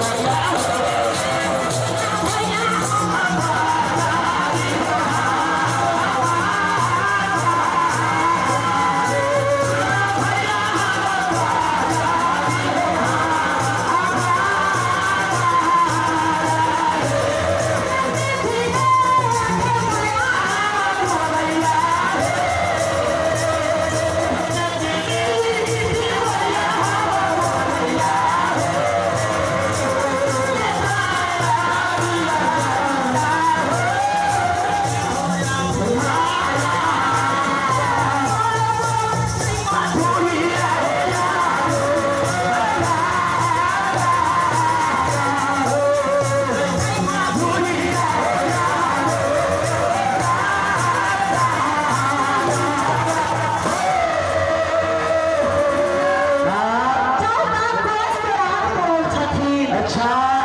Yeah. child.